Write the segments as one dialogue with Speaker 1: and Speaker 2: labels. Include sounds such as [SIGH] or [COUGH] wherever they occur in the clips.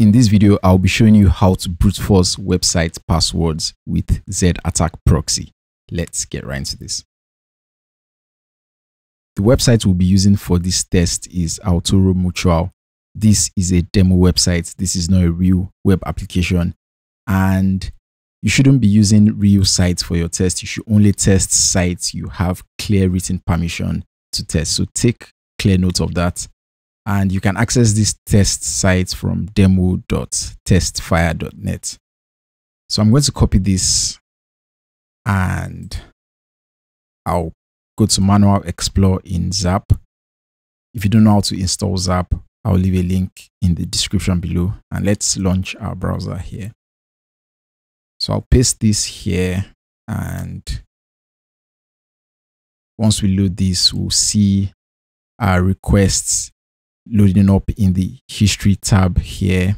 Speaker 1: In this video, I'll be showing you how to brute force website passwords with Z Attack Proxy. Let's get right into this. The website we'll be using for this test is Autoro Mutual. This is a demo website. This is not a real web application. And you shouldn't be using real sites for your test. You should only test sites you have clear written permission to test. So take clear note of that and you can access this test site from demo.testfire.net. So I'm going to copy this and I'll go to Manual Explore in Zap. If you don't know how to install Zap, I'll leave a link in the description below and let's launch our browser here. So I'll paste this here and once we load this, we'll see our requests loading up in the history tab here.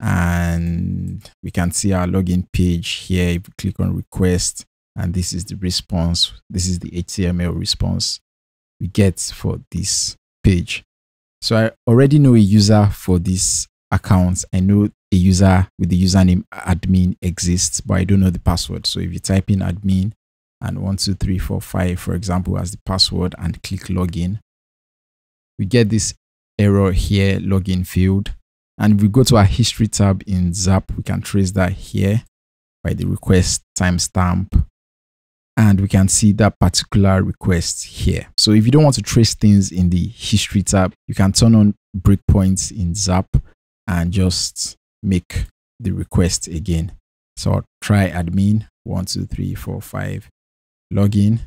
Speaker 1: And we can see our login page here. If we click on request and this is the response this is the html response we get for this page. So i already know a user for this account. I know a user with the username admin exists but i don't know the password. So if you type in admin and 12345 for example as the password and click login we get this error here, login field. And if we go to our history tab in Zap, we can trace that here by the request timestamp. And we can see that particular request here. So if you don't want to trace things in the history tab, you can turn on breakpoints in Zap and just make the request again. So I'll try admin one, two, three, four, five, login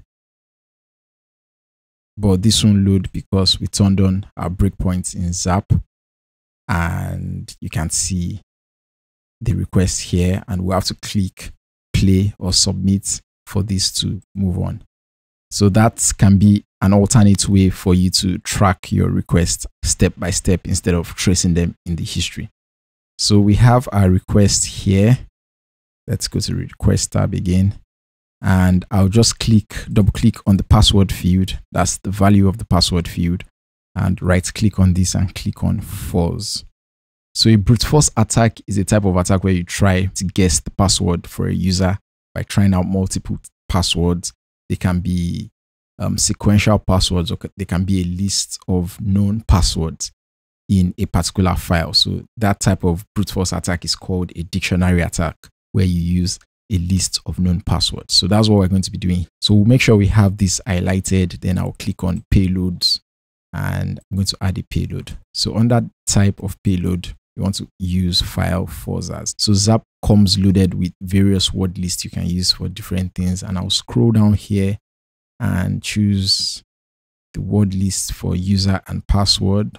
Speaker 1: but this won't load because we turned on our breakpoints in Zap and you can see the request here and we have to click play or submit for this to move on. So that can be an alternate way for you to track your requests step by step instead of tracing them in the history. So we have our request here. Let's go to request tab again and I'll just click, double click on the password field. That's the value of the password field and right click on this and click on false. So a brute force attack is a type of attack where you try to guess the password for a user by trying out multiple passwords. They can be um, sequential passwords or they can be a list of known passwords in a particular file. So that type of brute force attack is called a dictionary attack where you use a list of known passwords. So that's what we're going to be doing. So we'll make sure we have this highlighted. Then I'll click on payloads and I'm going to add a payload. So on that type of payload, you want to use file forzas. So Zap comes loaded with various word lists you can use for different things. And I'll scroll down here and choose the word list for user and password.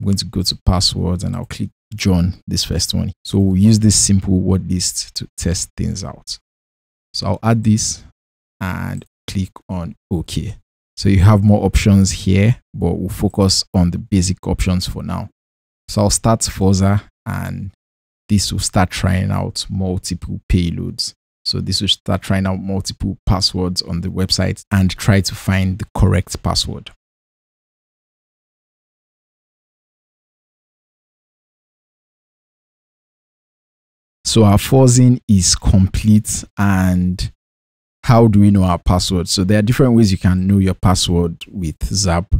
Speaker 1: I'm going to go to passwords and I'll click John, this first one. So we'll use this simple word list to test things out. So I'll add this and click on OK. So you have more options here, but we'll focus on the basic options for now. So I'll start Forza and this will start trying out multiple payloads. So this will start trying out multiple passwords on the website and try to find the correct password. So our forzing is complete and how do we know our password? So there are different ways you can know your password with Zap.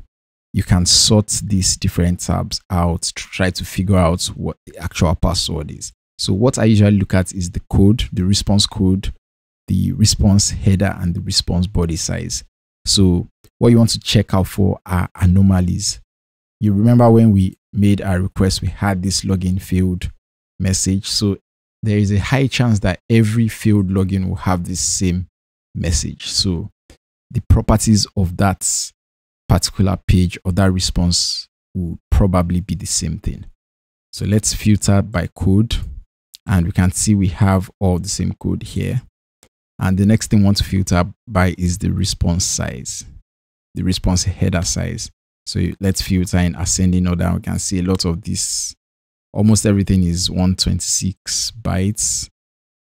Speaker 1: You can sort these different tabs out to try to figure out what the actual password is. So what I usually look at is the code, the response code, the response header and the response body size. So what you want to check out for are anomalies. You remember when we made our request, we had this login field message. So there is a high chance that every field login will have the same message. So the properties of that particular page or that response will probably be the same thing. So let's filter by code and we can see we have all the same code here. And the next thing we want to filter by is the response size, the response header size. So let's filter in ascending order. We can see a lot of these almost everything is 126 bytes.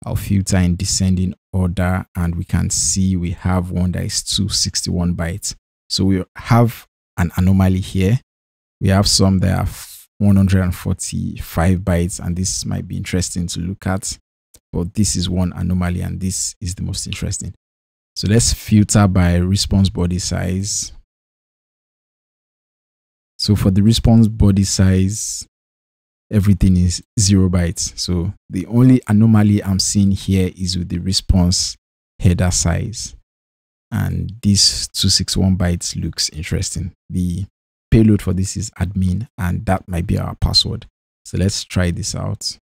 Speaker 1: I'll filter in descending order and we can see we have one that is 261 bytes. So we have an anomaly here. We have some that are 145 bytes and this might be interesting to look at but this is one anomaly and this is the most interesting so let's filter by response body size so for the response body size everything is zero bytes so the only anomaly i'm seeing here is with the response header size and this 261 bytes looks interesting the payload for this is admin and that might be our password. So let's try this out.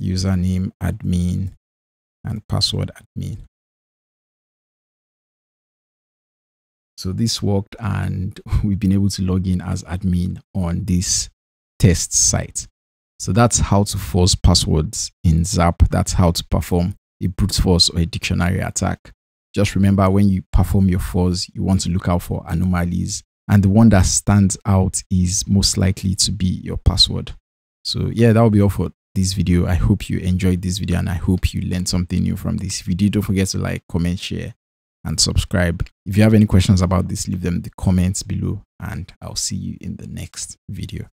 Speaker 1: Username admin and password admin. So this worked and [LAUGHS] we've been able to log in as admin on this test site. So that's how to force passwords in Zap. That's how to perform a brute force or a dictionary attack. Just remember when you perform your force, you want to look out for anomalies and the one that stands out is most likely to be your password. So yeah, that will be all for this video. I hope you enjoyed this video and I hope you learned something new from this video. Don't forget to like, comment, share and subscribe. If you have any questions about this, leave them in the comments below and I'll see you in the next video.